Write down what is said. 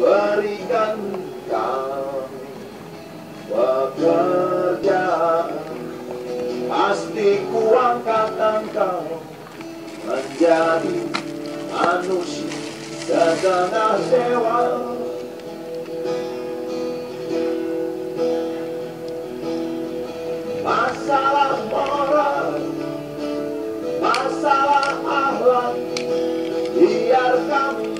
berikan kami pekerjaan. Pasti kuangkat engkau menjadi manusia setengah dewa. Masalah moral masalah akhlak biar kami